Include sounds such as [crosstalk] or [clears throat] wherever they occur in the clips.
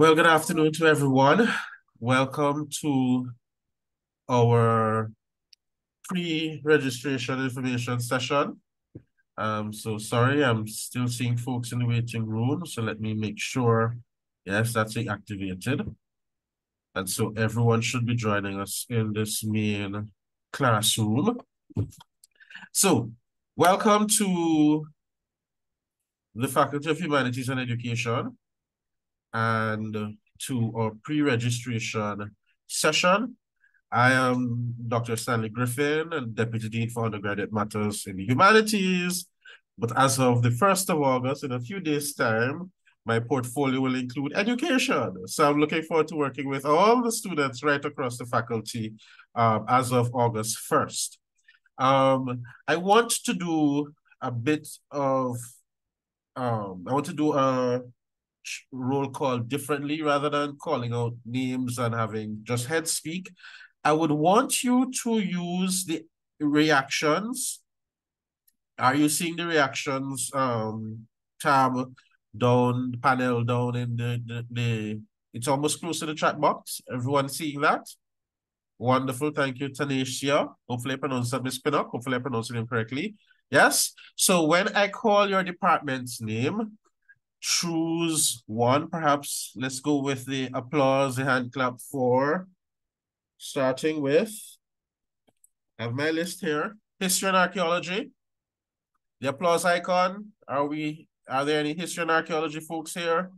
Well, good afternoon to everyone. Welcome to our pre-registration information session. Um, so sorry, I'm still seeing folks in the waiting room. So let me make sure, yes, that's activated. And so everyone should be joining us in this main classroom. So welcome to the Faculty of Humanities and Education and to our pre-registration session. I am Dr. Stanley Griffin, and Deputy Dean for Undergraduate Matters in the Humanities. But as of the 1st of August, in a few days' time, my portfolio will include education. So I'm looking forward to working with all the students right across the faculty um, as of August 1st. Um, I want to do a bit of, um, I want to do a roll call differently rather than calling out names and having just head speak. I would want you to use the reactions. Are you seeing the reactions um, tab down, panel down in the, the, the, it's almost close to the chat box. Everyone seeing that? Wonderful. Thank you, Tanisha. Hopefully I pronounced that, Miss Pinnock. Hopefully I pronounced it correctly. Yes. So when I call your department's name, choose one, perhaps. Let's go with the applause, the hand clap for, starting with, I have my list here. History and archaeology. The applause icon. Are we are there any history and archaeology folks here?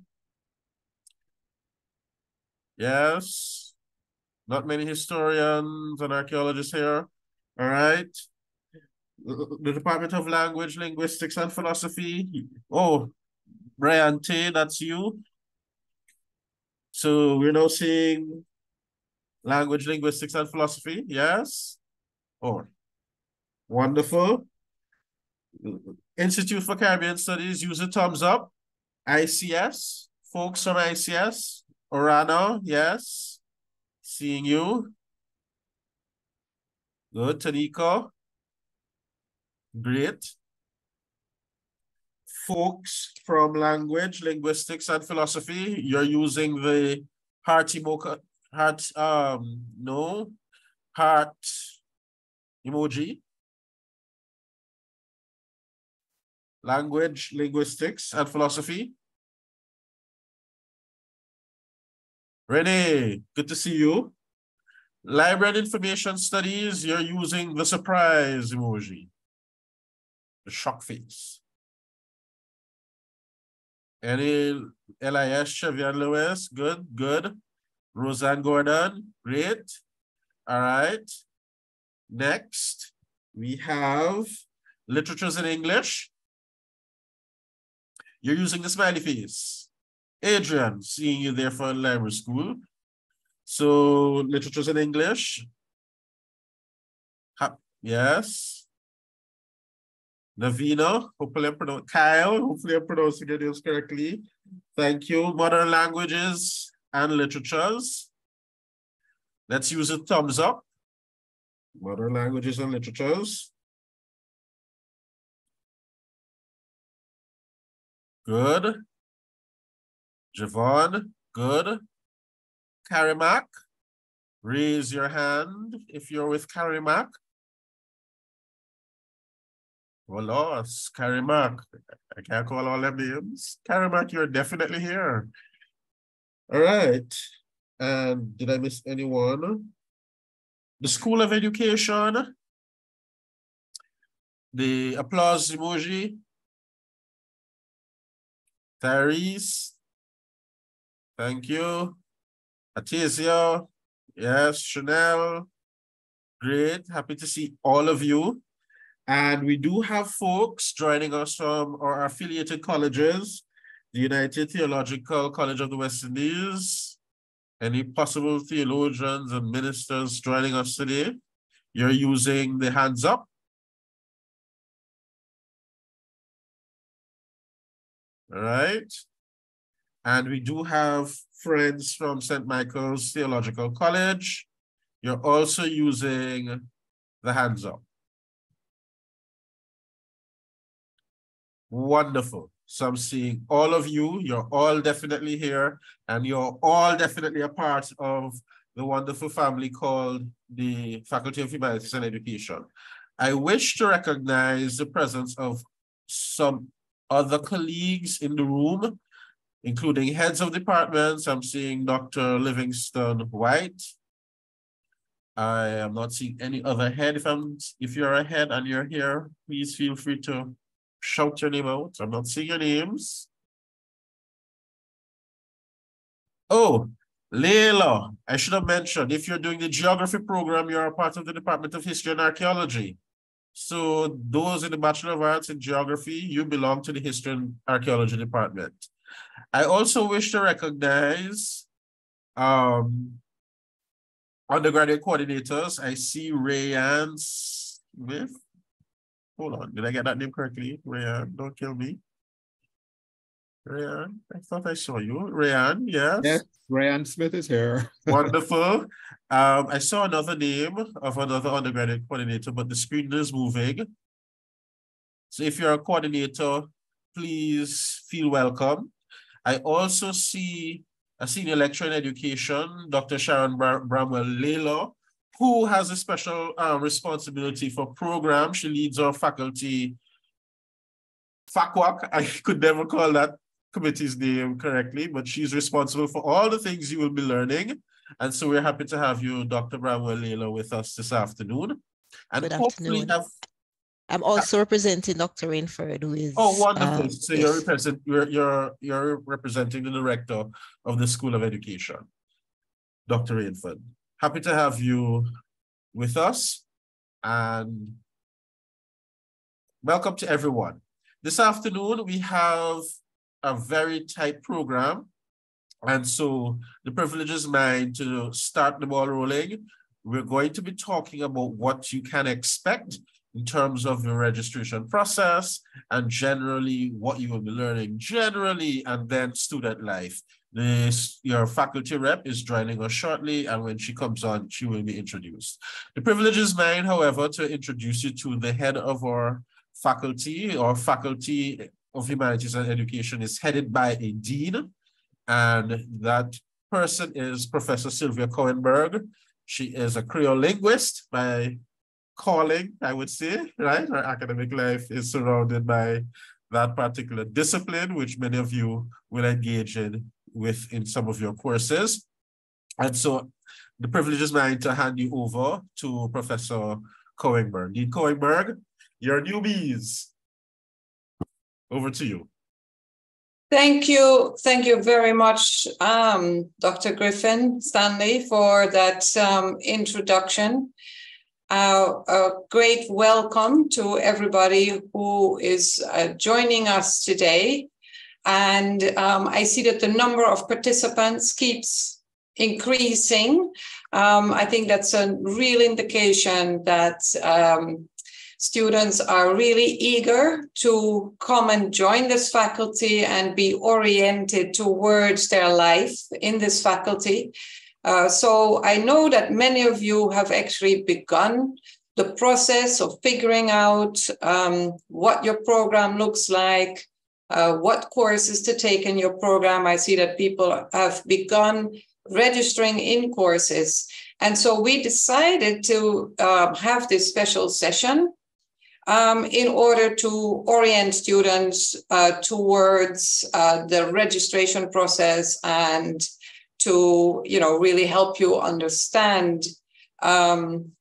Yes. Not many historians and archaeologists here. All right. The Department of Language, Linguistics, and Philosophy. Oh, Brian T, that's you. So we're now seeing language, linguistics, and philosophy. Yes. Oh, wonderful. Institute for Caribbean Studies, use a thumbs up. ICS, folks from ICS. Orano, yes. Seeing you. Good, Taniko. Great. Folks from language, linguistics, and philosophy, you're using the heart emoji, heart, um, no, heart emoji. language, linguistics, and philosophy. Renee, good to see you. Library information studies, you're using the surprise emoji, the shock face. Any LIS, Chevian Lewis, good, good. Roseanne Gordon, great. All right. Next, we have literatures in English. You're using the smiley face. Adrian, seeing you there for library school. So literatures in English. Ha yes. Navina, hopefully I'm pronouncing Kyle, hopefully I'm pronouncing your names correctly. Thank you. Modern languages and literatures. Let's use a thumbs up. Modern languages and literatures. Good. Javon, good. Karimak, raise your hand if you're with Karimak. Well, Karimak. I can't call all them names. Karimak, you're definitely here. All right. And did I miss anyone? The School of Education. The applause emoji. Tyrese. Thank you. Atizio. Yes, Chanel. Great. Happy to see all of you. And we do have folks joining us from our affiliated colleges, the United Theological College of the West Indies, any possible theologians and ministers joining us today. You're using the hands up All right. And we do have friends from St. Michael's Theological College. You're also using the hands up. Wonderful. So I'm seeing all of you, you're all definitely here, and you're all definitely a part of the wonderful family called the Faculty of Humanities and Education. I wish to recognize the presence of some other colleagues in the room, including heads of departments. I'm seeing Dr. Livingston White. I am not seeing any other head. If I'm if you're a head and you're here, please feel free to shout your name out. I'm not seeing your names. Oh, Leila, I should have mentioned, if you're doing the geography program, you're a part of the Department of History and Archaeology. So those in the Bachelor of Arts in Geography, you belong to the History and Archaeology Department. I also wish to recognize um, undergraduate coordinators. I see Rayanne Smith. Hold on, did I get that name correctly? Rayanne, don't kill me. Rayanne, I thought I saw you. Rayanne, yes. Yes, Rayanne Smith is here. [laughs] Wonderful. Um, I saw another name of another undergraduate coordinator, but the screen is moving. So if you're a coordinator, please feel welcome. I also see a senior lecturer in education, Dr. Sharon Bramwell Lalor, who has a special uh, responsibility for programs. She leads our faculty FACWAC, [laughs] I could never call that committee's name correctly, but she's responsible for all the things you will be learning. And so we're happy to have you, Dr. Bramwell Lalor, with us this afternoon. And Good afternoon. Have, I'm also representing Dr. Rainford, who is. Oh, wonderful! Um, so you're, represent, you're you're you're representing the director of the School of Education, Dr. Rainford. Happy to have you with us, and welcome to everyone. This afternoon we have a very tight program. And so the privilege is mine to start the ball rolling. We're going to be talking about what you can expect in terms of the registration process and generally what you will be learning generally and then student life. This, your faculty rep is joining us shortly, and when she comes on, she will be introduced. The privilege is mine, however, to introduce you to the head of our faculty or faculty of Humanities and Education is headed by a dean, and that person is Professor Silvia Kouwenberg. She is a Creole linguist by calling, I would say, right? Her academic life is surrounded by that particular discipline, which many of you will engage in with in some of your courses. And so the privilege is mine to hand you over to Professor Kouwenberg. Dean Kouwenberg, your newbies. Over to you. Thank you. Thank you very much, um, Dr. Griffin Stanley, for that um, introduction. Uh, a great welcome to everybody who is uh, joining us today. And um, I see that the number of participants keeps increasing. Um, I think that's a real indication that um, students are really eager to come and join this faculty and be oriented towards their life in this faculty. Uh, so I know that many of you have actually begun the process of figuring out um, what your program looks like, uh, what courses to take in your program. I see that people have begun registering in courses. And so we decided to uh, have this special session um, in order to orient students uh, towards uh, the registration process and to you know really help you understand um,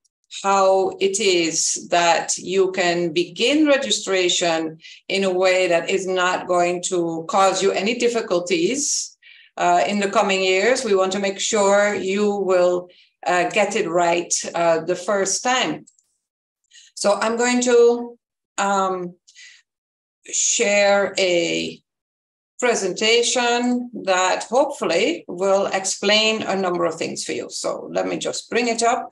how it is that you can begin registration in a way that is not going to cause you any difficulties uh, in the coming years. We want to make sure you will uh, get it right uh, the first time. So I'm going to um, share a presentation that hopefully will explain a number of things for you. So let me just bring it up.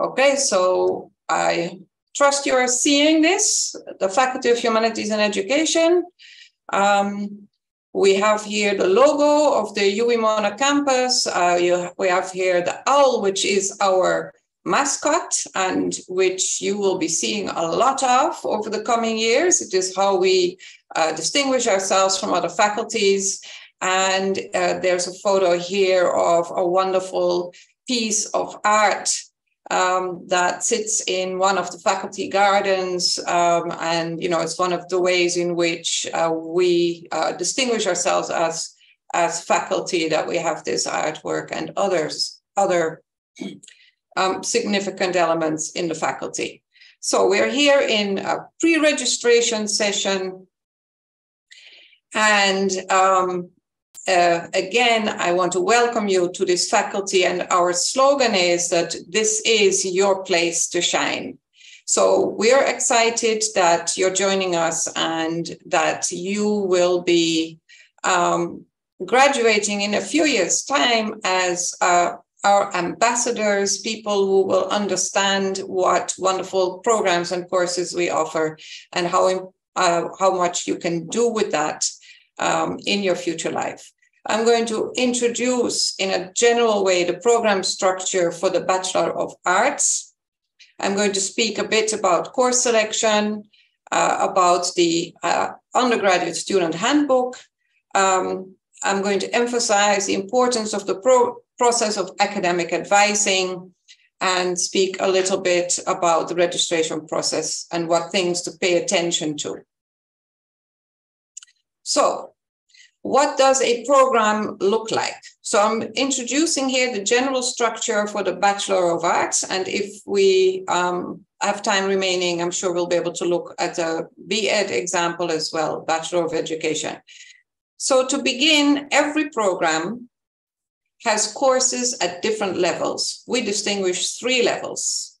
Okay, so I trust you are seeing this, the Faculty of Humanities and Education. Um, we have here the logo of the UWI Mona campus. Uh, you, we have here the owl, which is our mascot and which you will be seeing a lot of over the coming years. It is how we uh, distinguish ourselves from other faculties. And uh, there's a photo here of a wonderful piece of art um, that sits in one of the faculty gardens. Um, and, you know, it's one of the ways in which uh, we uh, distinguish ourselves as, as faculty that we have this artwork and others, other [clears throat] um, significant elements in the faculty. So we're here in a pre-registration session. And um, uh, again, I want to welcome you to this faculty. And our slogan is that this is your place to shine. So we're excited that you're joining us and that you will be um, graduating in a few years' time as uh, our ambassadors, people who will understand what wonderful programs and courses we offer and how, uh, how much you can do with that um, in your future life. I'm going to introduce in a general way the program structure for the Bachelor of Arts. I'm going to speak a bit about course selection, uh, about the uh, undergraduate student handbook. Um, I'm going to emphasize the importance of the pro process of academic advising and speak a little bit about the registration process and what things to pay attention to. So, what does a program look like? So, I'm introducing here the general structure for the Bachelor of Arts. And if we um, have time remaining, I'm sure we'll be able to look at a B.Ed example as well, Bachelor of Education. So, to begin, every program has courses at different levels. We distinguish three levels.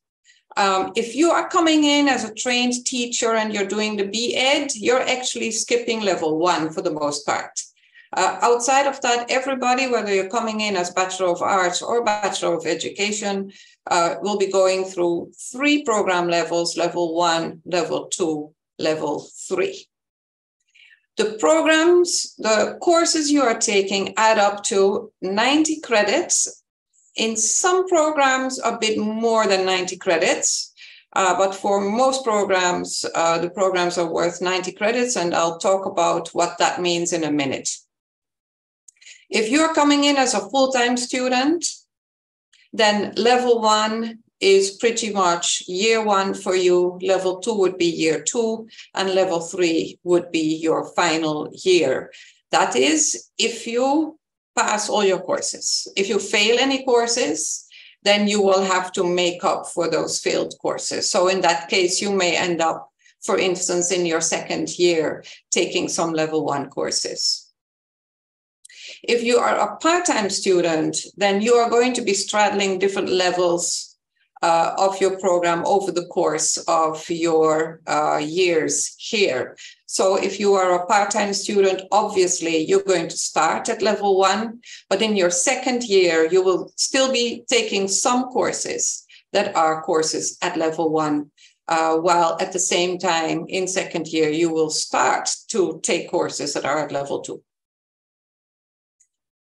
Um, if you are coming in as a trained teacher and you're doing the B.Ed, you're actually skipping level one for the most part. Uh, outside of that, everybody, whether you're coming in as Bachelor of Arts or Bachelor of Education, uh, will be going through three program levels, level one, level two, level three. The programs, the courses you are taking add up to 90 credits. In some programs, a bit more than 90 credits. Uh, but for most programs, uh, the programs are worth 90 credits, and I'll talk about what that means in a minute. If you're coming in as a full time student, then level one is pretty much year one for you. Level two would be year two, and level three would be your final year. That is, if you pass all your courses. If you fail any courses, then you will have to make up for those failed courses. So, in that case, you may end up, for instance, in your second year, taking some level one courses. If you are a part time student, then you are going to be straddling different levels uh, of your program over the course of your uh, years here. So if you are a part-time student, obviously you're going to start at level one, but in your second year, you will still be taking some courses that are courses at level one. Uh, while at the same time, in second year, you will start to take courses that are at level two.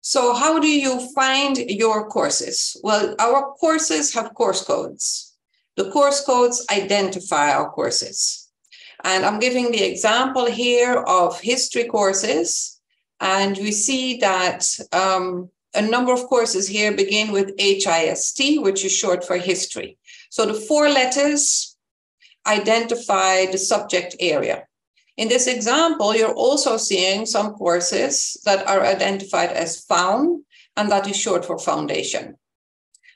So how do you find your courses? Well, our courses have course codes. The course codes identify our courses. And I'm giving the example here of history courses. And we see that um, a number of courses here begin with HIST, which is short for history. So the four letters identify the subject area. In this example, you're also seeing some courses that are identified as FOUN, and that is short for foundation.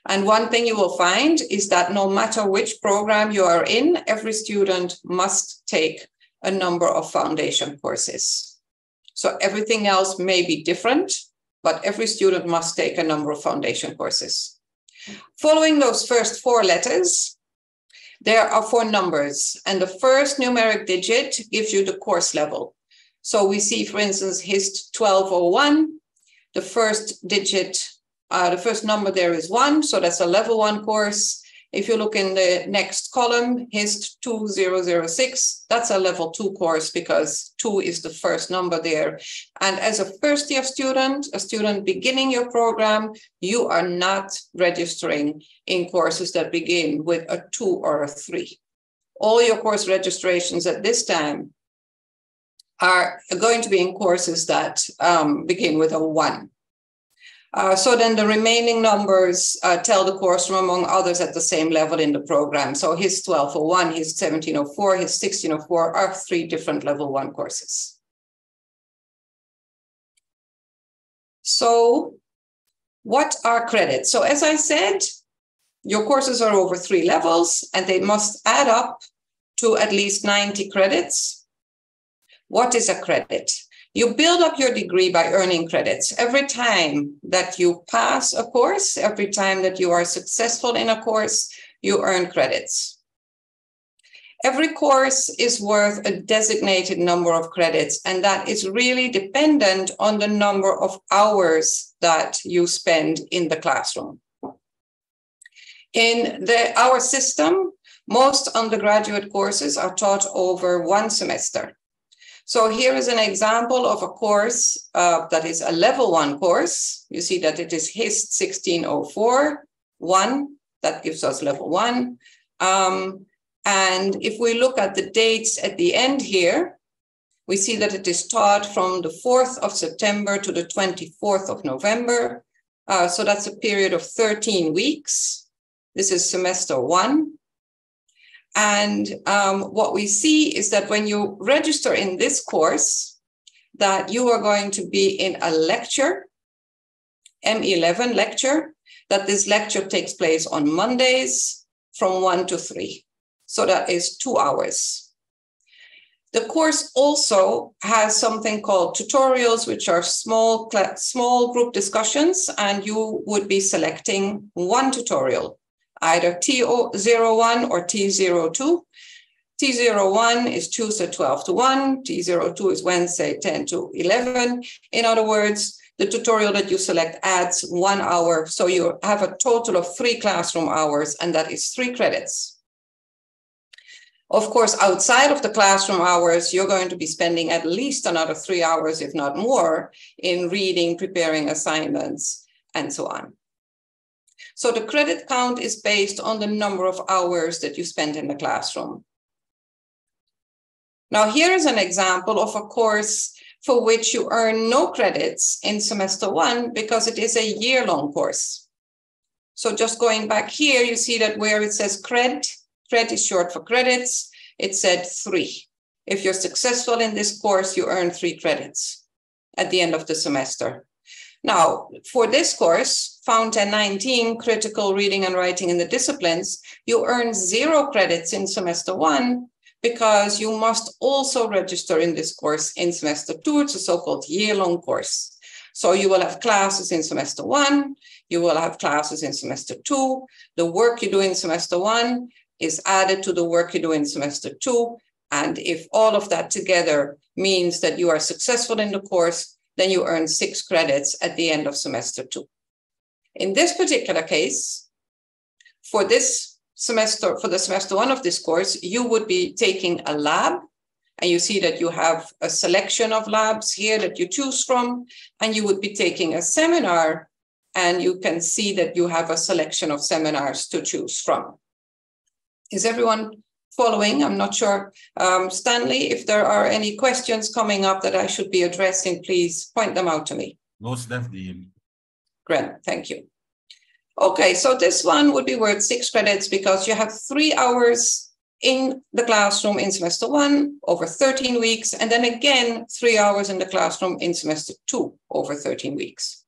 And one thing you will find is that no matter which program you are in, every student must take a number of foundation courses. So everything else may be different, but every student must take a number of foundation courses. Following those first four letters, there are four numbers, and the first numeric digit gives you the course level. So we see, for instance, HIST 1201. The first digit, uh, the first number there is one, so that's a level one course. If you look in the next column, HIST 2006, that's a level two course because two is the first number there. And as a first year student, a student beginning your program, you are not registering in courses that begin with a two or a three. All your course registrations at this time are going to be in courses that um, begin with a one. Uh, so then the remaining numbers uh, tell the course from among others at the same level in the program. So HIST 1201, HIST 1704, HIST 1604 are three different level one courses. So what are credits? So as I said, your courses are over three levels and they must add up to at least 90 credits. What is a credit? You build up your degree by earning credits. Every time that you pass a course, every time that you are successful in a course, you earn credits. Every course is worth a designated number of credits, and that is really dependent on the number of hours that you spend in the classroom. In the, our system, most undergraduate courses are taught over one semester. So here is an example of a course uh, that is a level one course. You see that it is HIST 1604, one, that gives us level one. Um, and if we look at the dates at the end here, we see that it is taught from the 4th of September to the 24th of November. Uh, so that's a period of 13 weeks. This is semester one. And um, what we see is that when you register in this course, that you are going to be in a lecture, M11 lecture, that this lecture takes place on Mondays from 1 to 3. So that is two hours. The course also has something called tutorials, which are small, small group discussions, and you would be selecting one tutorial either T01 or T02. T01 is Tuesday 12 to 1, T02 is Wednesday 10 to 11. In other words, the tutorial that you select adds one hour. So you have a total of three classroom hours, and that is three credits. Of course, outside of the classroom hours, you're going to be spending at least another three hours, if not more, in reading, preparing assignments, and so on. So the credit count is based on the number of hours that you spend in the classroom. Now, here is an example of a course for which you earn no credits in semester one because it is a year long course. So just going back here, you see that where it says cred, cred is short for credits, it said three. If you're successful in this course, you earn three credits at the end of the semester. Now, for this course, Fountain 19, Critical Reading and Writing in the Disciplines, you earn zero credits in semester one because you must also register in this course in semester two. It's a so-called year-long course. So you will have classes in semester one, you will have classes in semester two. The work you do in semester one is added to the work you do in semester two. And if all of that together means that you are successful in the course, then you earn six credits at the end of semester two. In this particular case, for this semester, for the semester one of this course, you would be taking a lab and you see that you have a selection of labs here that you choose from, and you would be taking a seminar and you can see that you have a selection of seminars to choose from. Is everyone following. I'm not sure. Um, Stanley, if there are any questions coming up that I should be addressing, please point them out to me. Most definitely. Great, thank you. Okay, so this one would be worth six credits because you have three hours in the classroom in semester one over 13 weeks, and then again, three hours in the classroom in semester two over 13 weeks.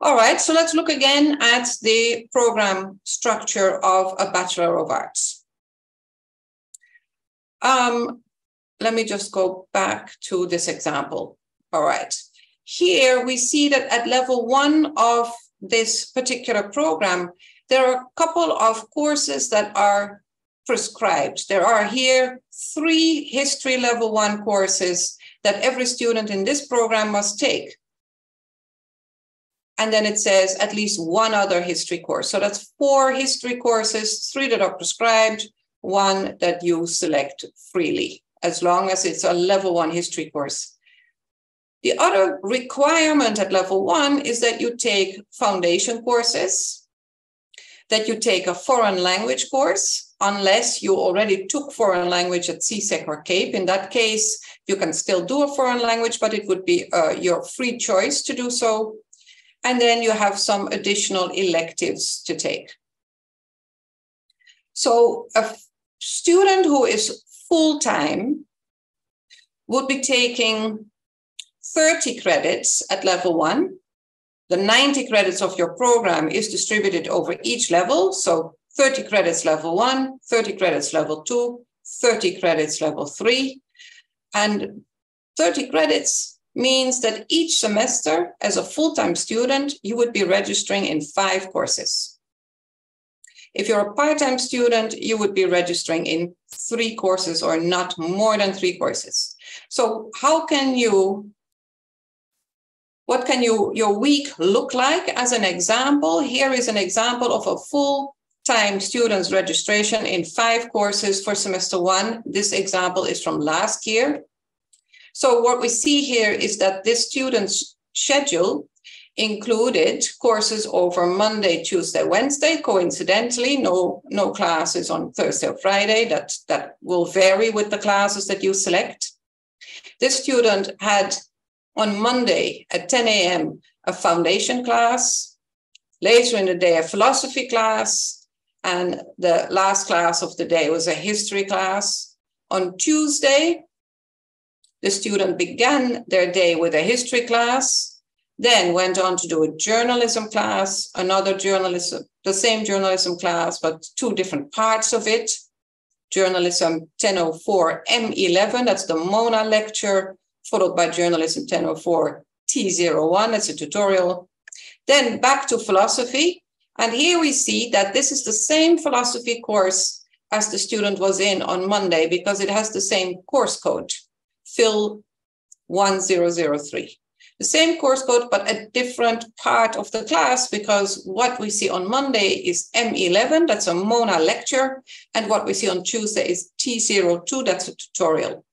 All right, so let's look again at the program structure of a Bachelor of Arts. Um, let me just go back to this example. All right, here we see that at level one of this particular program, there are a couple of courses that are prescribed. There are here three history level one courses that every student in this program must take. And then it says at least one other history course. So that's four history courses, three that are prescribed, one that you select freely, as long as it's a level one history course. The other requirement at level one is that you take foundation courses, that you take a foreign language course, unless you already took foreign language at CSEC or CAPE. In that case, you can still do a foreign language, but it would be uh, your free choice to do so. And then you have some additional electives to take. So a student who is full-time would be taking 30 credits at level one. The 90 credits of your program is distributed over each level. So 30 credits level one, 30 credits level two, 30 credits level three. And 30 credits means that each semester, as a full time student, you would be registering in five courses. If you're a part time student, you would be registering in three courses or not more than three courses. So, how can you what can you, your week look like? As an example, here is an example of a full time students registration in five courses for semester one. This example is from last year. So what we see here is that this student's schedule included courses over Monday, Tuesday, Wednesday. Coincidentally, no, no classes on Thursday or Friday. That, that will vary with the classes that you select. This student had on Monday at 10 a.m. a foundation class, later in the day a philosophy class, and the last class of the day was a history class. On Tuesday, the student began their day with a history class, then went on to do a journalism class, another journalism, the same journalism class, but two different parts of it. Journalism 1004 M11, that's the Mona lecture, followed by Journalism 1004 T01, that's a tutorial. Then back to philosophy. And here we see that this is the same philosophy course as the student was in on Monday because it has the same course code, Phil 1003. The same course code, but a different part of the class because what we see on Monday is M11, that's a Mona lecture, and what we see on Tuesday is T02, that's a tutorial.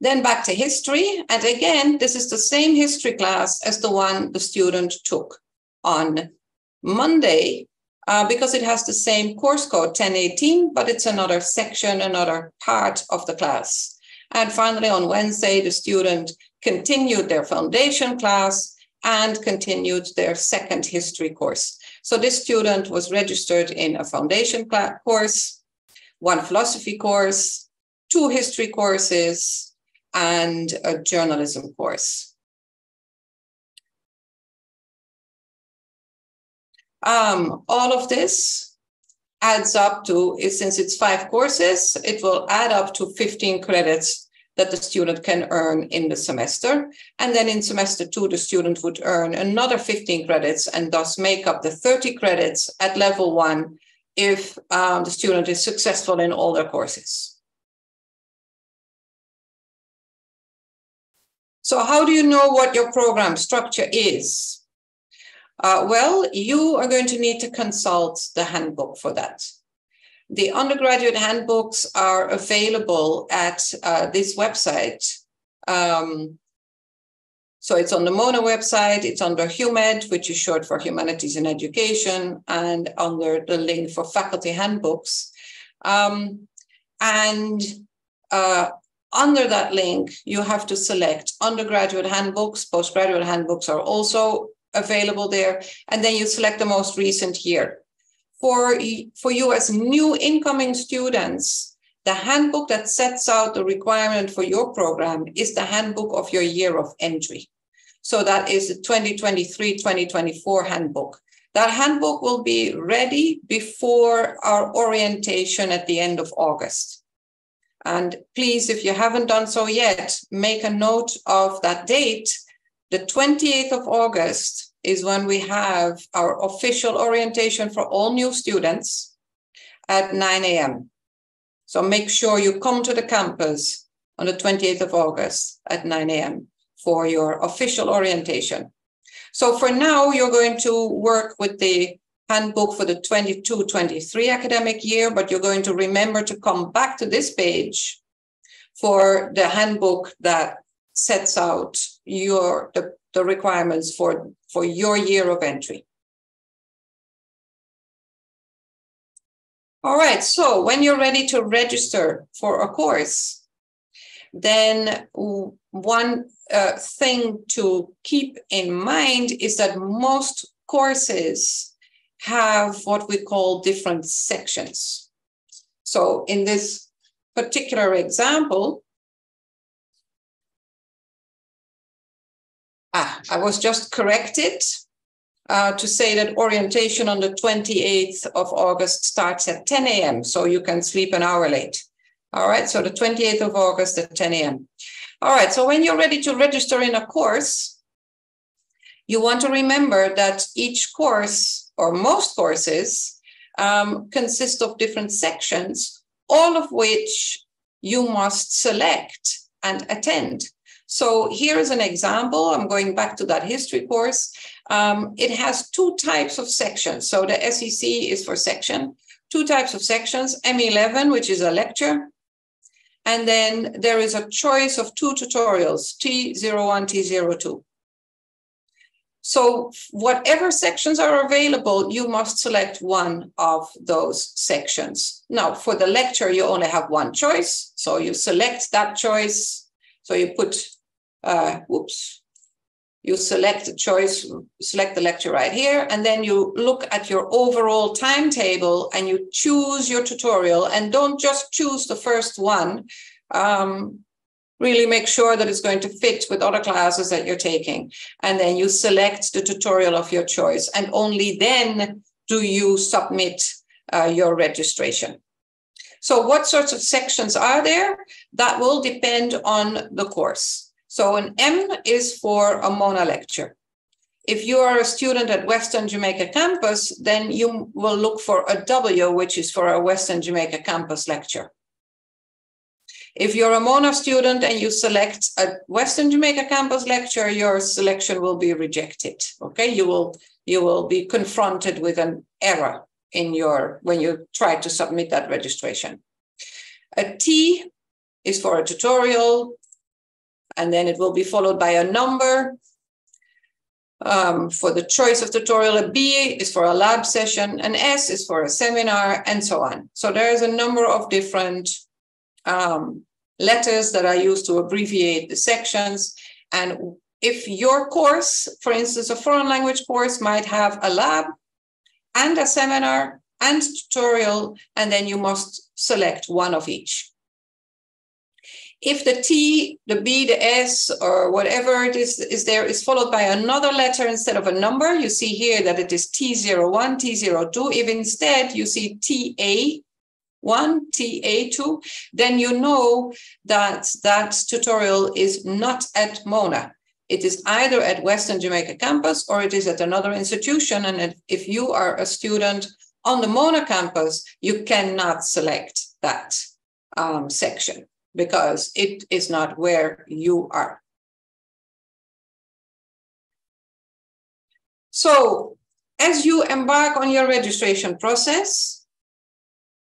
Then back to history. And again, this is the same history class as the one the student took on Monday uh, because it has the same course code 1018, but it's another section, another part of the class. And finally, on Wednesday, the student continued their foundation class and continued their second history course. So this student was registered in a foundation course, one philosophy course, two history courses, and a journalism course. Um, all of this adds up to, since it's five courses, it will add up to 15 credits that the student can earn in the semester. And then in semester two, the student would earn another 15 credits and thus make up the 30 credits at level one if um, the student is successful in all their courses. So how do you know what your program structure is? Uh, well, you are going to need to consult the handbook for that. The undergraduate handbooks are available at uh, this website. Um, so it's on the MONA website, it's under HUMED, which is short for Humanities in Education, and under the link for faculty handbooks. Um, and uh, under that link, you have to select undergraduate handbooks. Postgraduate handbooks are also available there. And then you select the most recent year. For, for you as new incoming students, the handbook that sets out the requirement for your program is the handbook of your year of entry. So that is the 2023 2024 handbook. That handbook will be ready before our orientation at the end of August. And please, if you haven't done so yet, make a note of that date. The 28th of August is when we have our official orientation for all new students at 9 a.m. So make sure you come to the campus on the 28th of August at 9 a.m. for your official orientation. So for now, you're going to work with the handbook for the 22-23 academic year, but you're going to remember to come back to this page for the handbook that sets out your the, the requirements for, for your year of entry. All right, so when you're ready to register for a course, then one uh, thing to keep in mind is that most courses have what we call different sections. So in this particular example, ah, I was just corrected uh, to say that orientation on the 28th of August starts at 10 a.m. So you can sleep an hour late. All right, so the 28th of August at 10 a.m. All right, so when you're ready to register in a course, you want to remember that each course or most courses um, consist of different sections, all of which you must select and attend. So here is an example. I'm going back to that history course. Um, it has two types of sections. So the SEC is for section, two types of sections, M11, which is a lecture, and then there is a choice of two tutorials, T01, T02. So whatever sections are available, you must select one of those sections. Now, for the lecture, you only have one choice. So you select that choice. So you put, uh, whoops, you select the choice, select the lecture right here, and then you look at your overall timetable and you choose your tutorial and don't just choose the first one. Um, really make sure that it's going to fit with other classes that you're taking. And then you select the tutorial of your choice. And only then do you submit uh, your registration. So what sorts of sections are there? That will depend on the course. So an M is for a MONA lecture. If you are a student at Western Jamaica campus, then you will look for a W, which is for a Western Jamaica campus lecture. If you're a MONA student and you select a Western Jamaica campus lecture, your selection will be rejected. Okay, you will you will be confronted with an error in your when you try to submit that registration. A T is for a tutorial, and then it will be followed by a number. Um, for the choice of tutorial, a B is for a lab session, an S is for a seminar, and so on. So there's a number of different um, letters that are used to abbreviate the sections. And if your course, for instance, a foreign language course might have a lab and a seminar and tutorial, and then you must select one of each. If the T, the B, the S, or whatever it is, is there is followed by another letter instead of a number, you see here that it is T01, T02. If instead you see TA, one TA2, then you know that that tutorial is not at MONA. It is either at Western Jamaica campus or it is at another institution. And if you are a student on the MONA campus, you cannot select that um, section because it is not where you are. So as you embark on your registration process,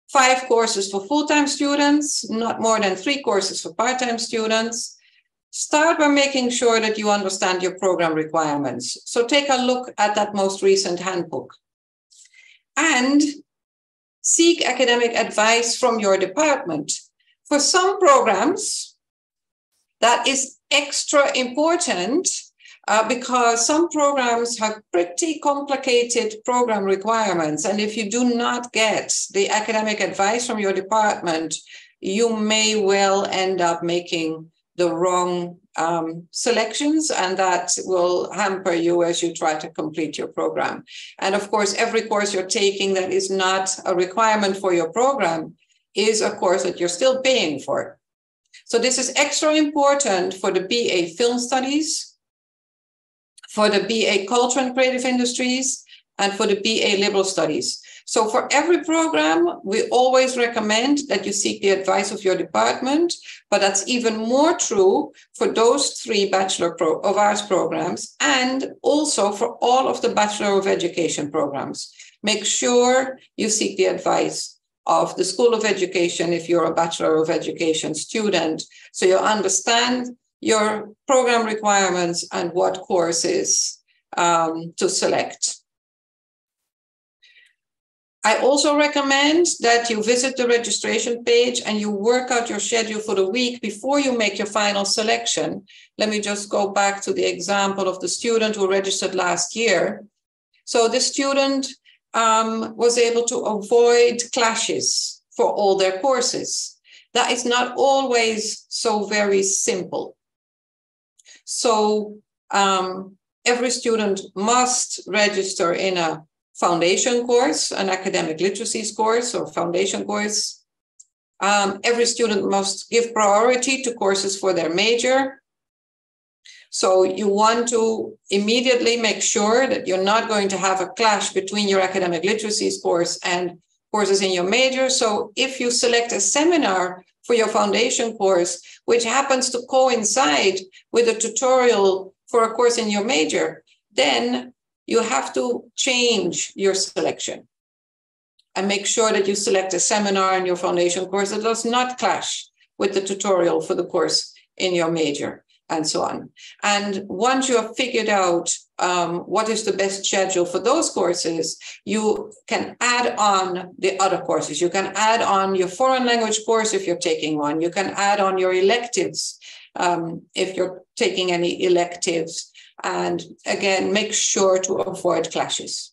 five courses for full-time students, not more than three courses for part-time students. Start by making sure that you understand your program requirements. So take a look at that most recent handbook. And seek academic advice from your department. For some programs, that is extra important uh, because some programs have pretty complicated program requirements. And if you do not get the academic advice from your department, you may well end up making the wrong um, selections, and that will hamper you as you try to complete your program. And of course, every course you're taking that is not a requirement for your program is a course that you're still paying for. So this is extra important for the BA Film Studies, for the BA Culture and Creative Industries, and for the BA Liberal Studies. So for every program, we always recommend that you seek the advice of your department, but that's even more true for those three Bachelor of Arts programs and also for all of the Bachelor of Education programs. Make sure you seek the advice of the School of Education if you're a Bachelor of Education student, so you understand your program requirements and what courses um, to select. I also recommend that you visit the registration page and you work out your schedule for the week before you make your final selection. Let me just go back to the example of the student who registered last year. So the student um, was able to avoid clashes for all their courses. That is not always so very simple. So um, every student must register in a foundation course, an academic literacies course or foundation course. Um, every student must give priority to courses for their major. So you want to immediately make sure that you're not going to have a clash between your academic literacies course and courses in your major. So if you select a seminar for your foundation course, which happens to coincide with a tutorial for a course in your major, then you have to change your selection and make sure that you select a seminar in your foundation course that does not clash with the tutorial for the course in your major and so on. And once you have figured out um, what is the best schedule for those courses, you can add on the other courses. You can add on your foreign language course if you're taking one. You can add on your electives um, if you're taking any electives. And again, make sure to avoid clashes.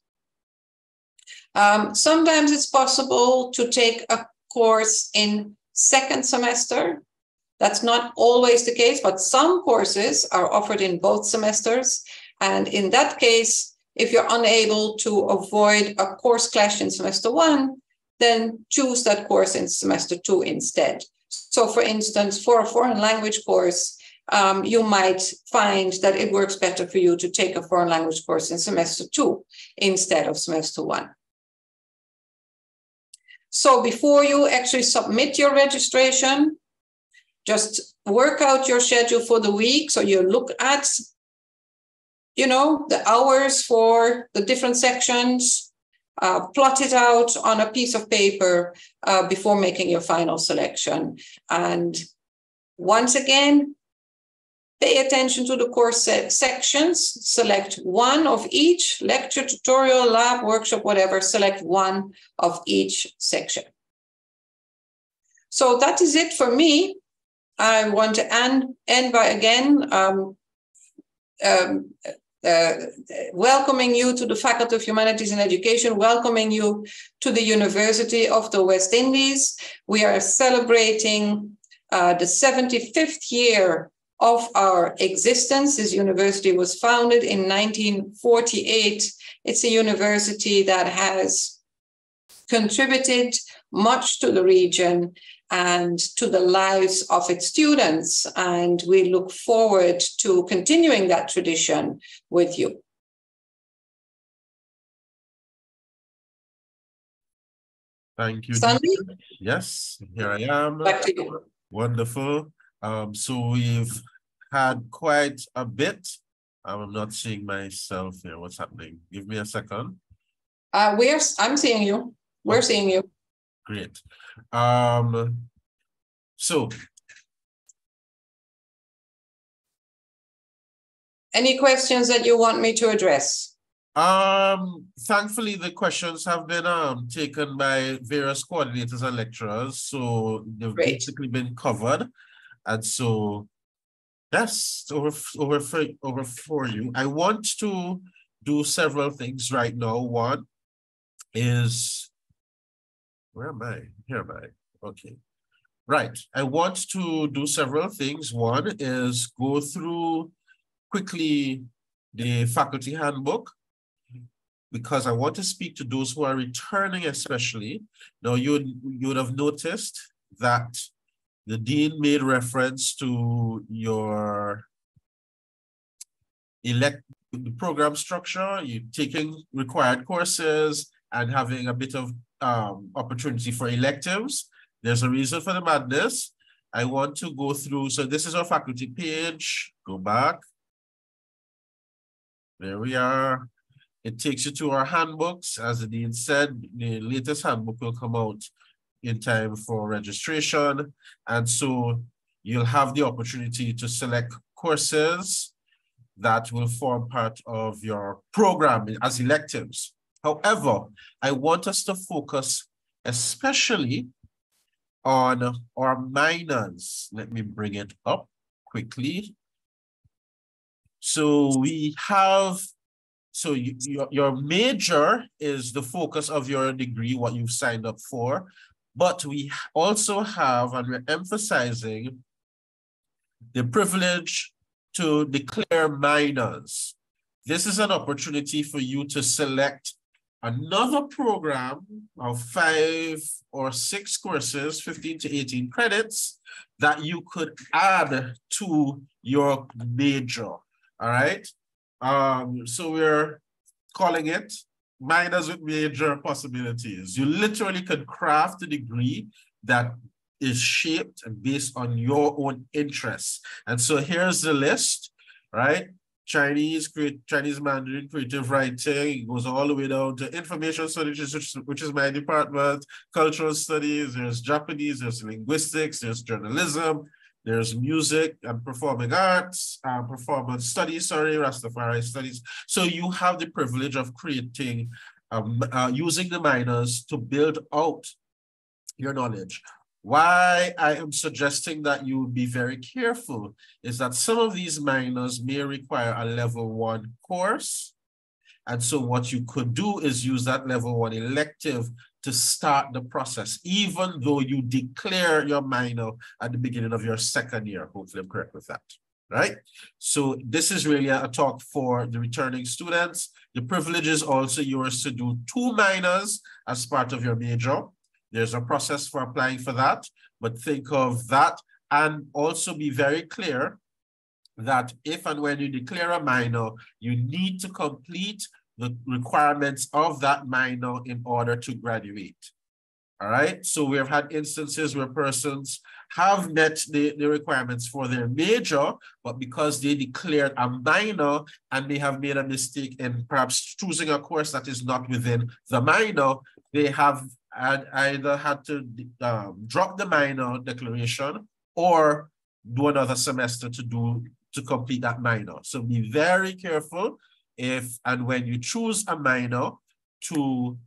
Um, sometimes it's possible to take a course in second semester. That's not always the case, but some courses are offered in both semesters. And in that case, if you're unable to avoid a course clash in semester one, then choose that course in semester two instead. So, for instance, for a foreign language course, um, you might find that it works better for you to take a foreign language course in semester two instead of semester one. So before you actually submit your registration, just work out your schedule for the week. So you look at, you know, the hours for the different sections, uh, plot it out on a piece of paper uh, before making your final selection. And once again, Pay attention to the course se sections, select one of each lecture, tutorial, lab, workshop, whatever, select one of each section. So that is it for me. I want to end, end by again um, um, uh, welcoming you to the Faculty of Humanities and Education, welcoming you to the University of the West Indies. We are celebrating uh, the 75th year of our existence. This university was founded in 1948. It's a university that has contributed much to the region and to the lives of its students. And we look forward to continuing that tradition with you. Thank you. Sandy? Yes, here I am. Back to you. Wonderful. Um, so we've had quite a bit. I'm not seeing myself here. What's happening? Give me a second. Uh, we're, I'm seeing you. We're okay. seeing you. Great. Um, so. Any questions that you want me to address? Um, thankfully, the questions have been um taken by various coordinators and lecturers, so they've Great. basically been covered. And so that's over over for, over for you. I want to do several things right now. One is where am I? Here am I. Okay. Right. I want to do several things. One is go through quickly the faculty handbook because I want to speak to those who are returning, especially. Now, you you would have noticed that the dean made reference to your elect the program structure, you taking required courses, and having a bit of um, opportunity for electives. There's a reason for the madness. I want to go through, so this is our faculty page, go back. There we are. It takes you to our handbooks. As the dean said, the latest handbook will come out in time for registration. And so you'll have the opportunity to select courses that will form part of your program as electives. However, I want us to focus especially on our minors. Let me bring it up quickly. So we have, so you, your, your major is the focus of your degree, what you've signed up for. But we also have, and we're emphasizing, the privilege to declare minors. This is an opportunity for you to select another program of five or six courses, 15 to 18 credits, that you could add to your major, all right? Um, so we're calling it minors with major possibilities. You literally could craft a degree that is shaped based on your own interests. And so here's the list, right? Chinese, create Chinese Mandarin, creative writing, it goes all the way down to information studies, which, which is my department, cultural studies, there's Japanese, there's linguistics, there's journalism, there's music and performing arts, uh, performance studies, sorry, Rastafari studies. So you have the privilege of creating, um, uh, using the minors to build out your knowledge. Why I am suggesting that you be very careful is that some of these minors may require a level one course. And so what you could do is use that level one elective to start the process, even though you declare your minor at the beginning of your second year. Hopefully I'm correct with that, right? So this is really a talk for the returning students. The privilege is also yours to do two minors as part of your major. There's a process for applying for that, but think of that and also be very clear that if and when you declare a minor, you need to complete the requirements of that minor in order to graduate. All right, so we have had instances where persons have met the, the requirements for their major, but because they declared a minor and they have made a mistake in perhaps choosing a course that is not within the minor, they have had either had to um, drop the minor declaration or do another semester to do to complete that minor. So be very careful if and when you choose a minor to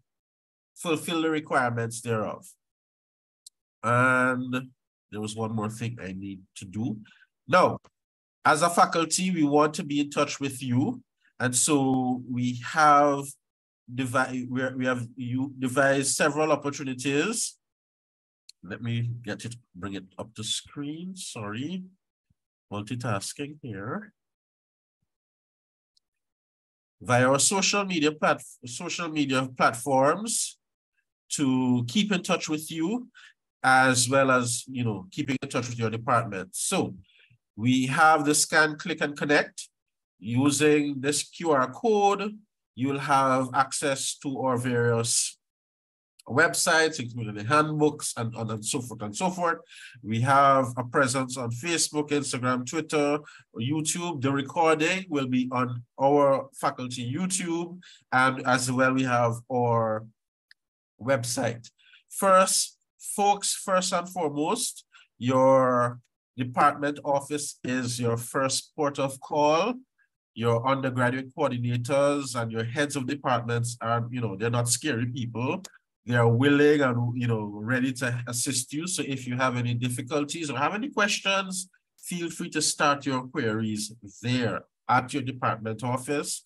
fulfill the requirements thereof. And there was one more thing I need to do. Now, as a faculty, we want to be in touch with you. And so we have devised, we have you devised several opportunities. Let me get it, bring it up to screen, sorry. Multitasking here via our social media plat social media platforms to keep in touch with you as well as you know keeping in touch with your department so we have the scan click and connect using this qr code you'll have access to our various websites, including the handbooks and, and, so forth and so forth. We have a presence on Facebook, Instagram, Twitter, YouTube. The recording will be on our faculty YouTube, and as well we have our website. First, folks, first and foremost, your department office is your first port of call your undergraduate coordinators and your heads of departments are, you know, they're not scary people they are willing and you know ready to assist you. So if you have any difficulties or have any questions, feel free to start your queries there at your department office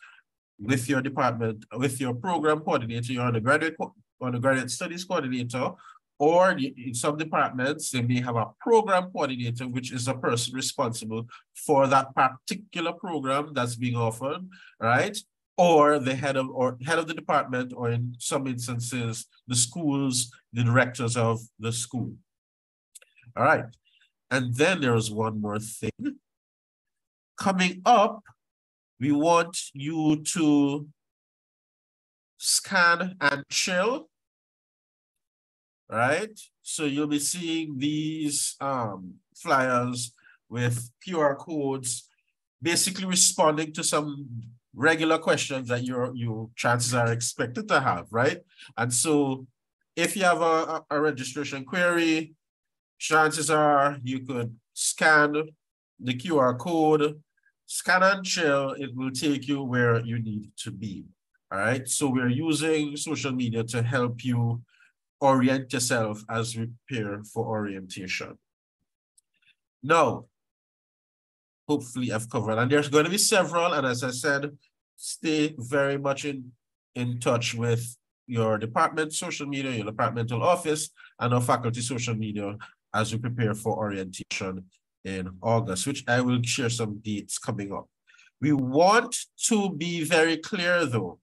with your department, with your program coordinator, your undergraduate, undergraduate studies coordinator, or in some departments, they may have a program coordinator, which is a person responsible for that particular program that's being offered, right? or the head of or head of the department, or in some instances, the schools, the directors of the school. All right. And then there's one more thing. Coming up, we want you to scan and chill. Right? So you'll be seeing these um, flyers with QR codes, basically responding to some regular questions that your you chances are expected to have, right? And so if you have a, a registration query, chances are you could scan the QR code, scan and chill, it will take you where you need to be. All right. So we're using social media to help you orient yourself as we prepare for orientation. Now, hopefully I've covered, and there's going to be several, and as I said, stay very much in, in touch with your department social media, your departmental office, and our faculty social media as we prepare for orientation in August, which I will share some dates coming up. We want to be very clear though.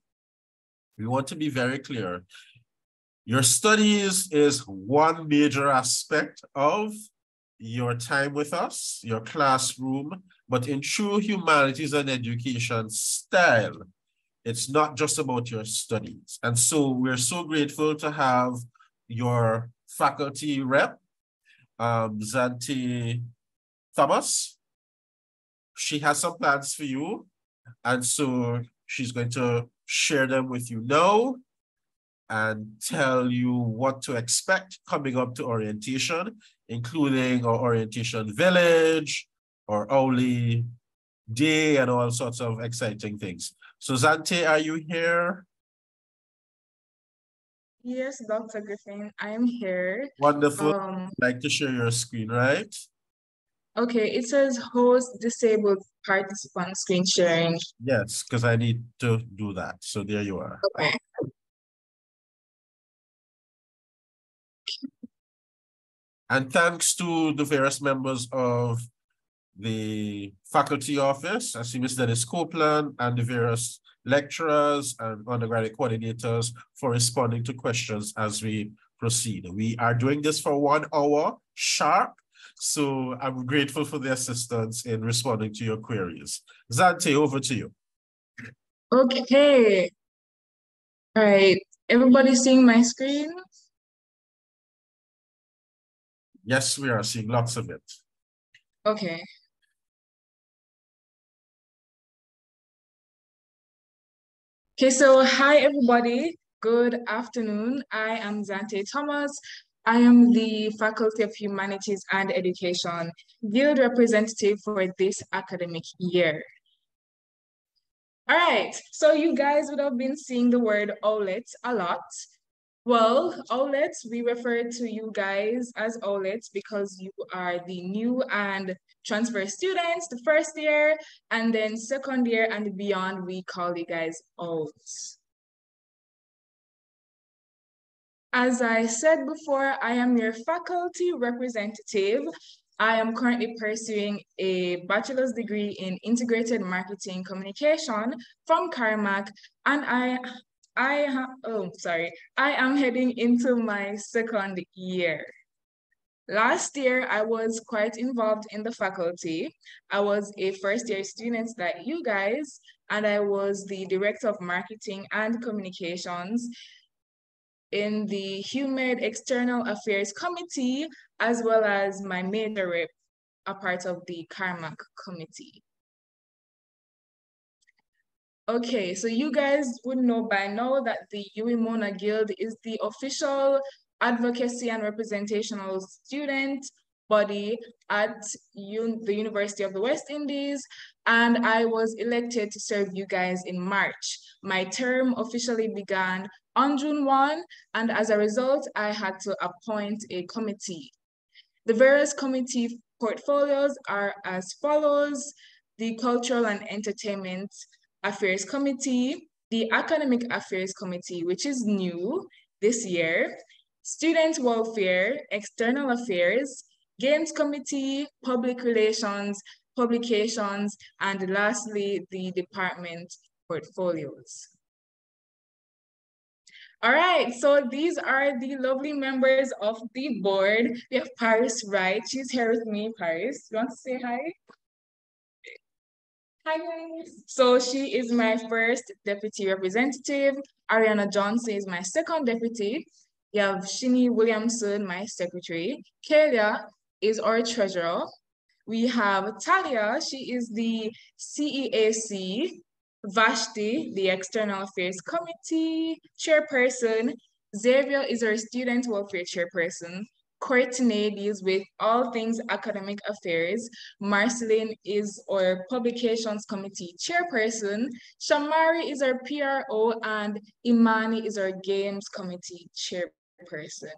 We want to be very clear. Your studies is one major aspect of your time with us, your classroom, but in true humanities and education style, it's not just about your studies. And so we're so grateful to have your faculty rep, um, Zante Thomas. She has some plans for you. And so she's going to share them with you now and tell you what to expect coming up to orientation, including our orientation village or Owly day and all sorts of exciting things. So Zante, are you here? Yes, Dr. Griffin, I am here. Wonderful. Um, like to share your screen, right? Okay, it says host disabled participant screen sharing. Yes, because I need to do that. So there you are. Okay. And thanks to the various members of the faculty office, I see Mr. Dennis Copeland and the various lecturers and undergraduate coordinators for responding to questions as we proceed. We are doing this for one hour sharp, so I'm grateful for the assistance in responding to your queries. Zante, over to you. Okay. All right. Everybody seeing my screen? Yes, we are seeing lots of it. Okay. Okay, so hi everybody. Good afternoon. I am Zante Thomas. I am the Faculty of Humanities and Education Guild representative for this academic year. All right, so you guys would have been seeing the word OLET a lot. Well, OLETs, we refer to you guys as OLETs because you are the new and transfer students, the first year, and then second year and beyond, we call you guys OLETs. As I said before, I am your faculty representative. I am currently pursuing a bachelor's degree in integrated marketing communication from CARIMAC, and I I have, oh, sorry, I am heading into my second year. Last year, I was quite involved in the faculty. I was a first year student like you guys, and I was the director of marketing and communications in the HUMED External Affairs Committee, as well as my major rep, a part of the CARIMAC committee. Okay, so you guys would know by now that the UWI Guild is the official advocacy and representational student body at Un the University of the West Indies, and I was elected to serve you guys in March. My term officially began on June 1, and as a result, I had to appoint a committee. The various committee portfolios are as follows, the Cultural and Entertainment Affairs Committee, the Academic Affairs Committee, which is new this year, Student Welfare, External Affairs, Games Committee, Public Relations, Publications, and lastly, the department portfolios. All right, so these are the lovely members of the board. We have Paris Wright. She's here with me, Paris. You want to say hi? Hi guys. So she is my first deputy representative. Ariana Johnson is my second deputy. You have Shini Williamson, my secretary. Kalia is our treasurer. We have Talia, she is the CEAC. Vashti, the External Affairs Committee chairperson. Xavier is our Student Welfare chairperson. Courtney deals with all things academic affairs. Marceline is our publications committee chairperson. Shamari is our PRO and Imani is our games committee chairperson.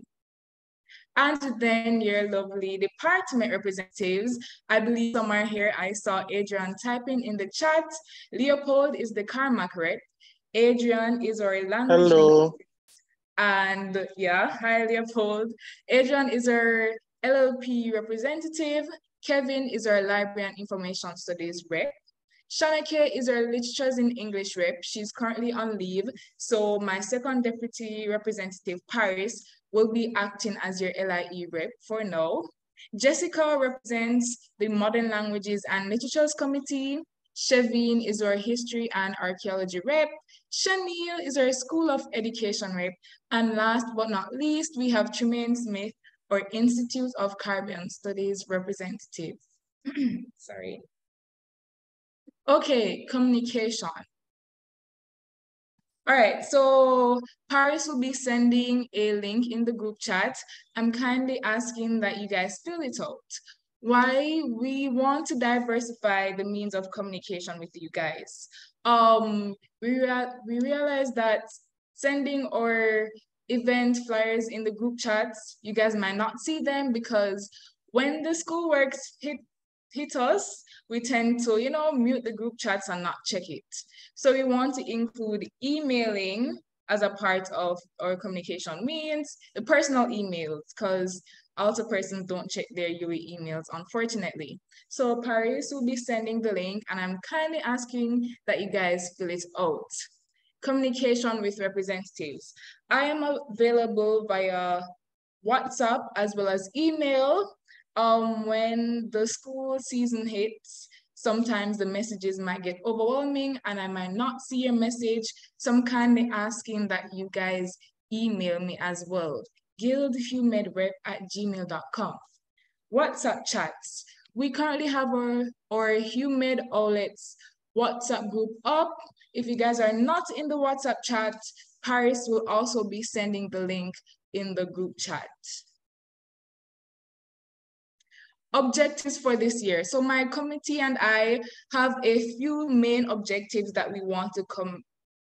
And then your lovely department representatives. I believe some are here. I saw Adrian typing in the chat. Leopold is the rep. Adrian is our language. Hello. And yeah, hi Leopold. Adrian is our LLP representative. Kevin is our library and information studies rep. Shanake is our literatures in English rep. She's currently on leave. So my second deputy representative, Paris, will be acting as your LIE rep for now. Jessica represents the Modern Languages and Literatures Committee. Shevin is our history and archaeology rep. Chanel is our School of Education rep. And last but not least, we have Tremaine Smith, our Institute of Caribbean Studies representative. [clears throat] Sorry. Okay, communication. All right, so Paris will be sending a link in the group chat. I'm kindly asking that you guys fill it out why we want to diversify the means of communication with you guys. Um, we, rea we realize that sending our event flyers in the group chats, you guys might not see them because when the schoolworks hit hit us, we tend to, you know, mute the group chats and not check it. So we want to include emailing as a part of our communication means, the personal emails, because also persons don't check their UWI emails, unfortunately. So Paris will be sending the link and I'm kindly asking that you guys fill it out. Communication with representatives. I am available via WhatsApp as well as email. Um, when the school season hits, sometimes the messages might get overwhelming and I might not see your message. So I'm kindly asking that you guys email me as well guildhumedrep at gmail.com. WhatsApp chats. We currently have our, our HUMED outlets WhatsApp group up. If you guys are not in the WhatsApp chat, Paris will also be sending the link in the group chat. Objectives for this year. So my committee and I have a few main objectives that we want to come,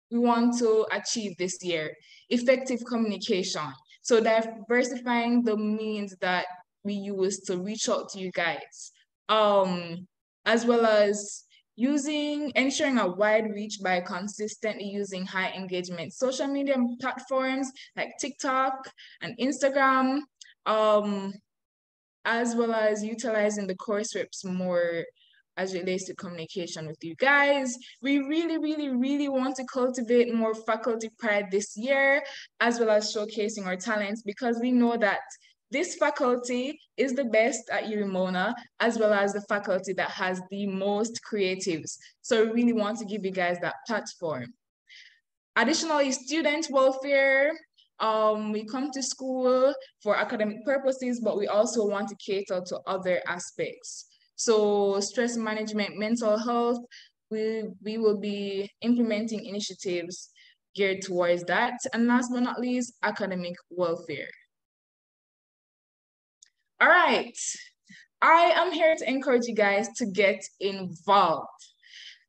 we want to achieve this year. Effective communication, so diversifying the means that we use to reach out to you guys, um, as well as using, ensuring a wide reach by consistently using high engagement social media platforms like TikTok and Instagram, um, as well as utilizing the course reps more as it relates to communication with you guys. We really, really, really want to cultivate more faculty pride this year, as well as showcasing our talents because we know that this faculty is the best at UWI-Mona, as well as the faculty that has the most creatives. So we really want to give you guys that platform. Additionally, student welfare, um, we come to school for academic purposes, but we also want to cater to other aspects. So stress management, mental health, we, we will be implementing initiatives geared towards that. And last but not least, academic welfare. All right, I am here to encourage you guys to get involved.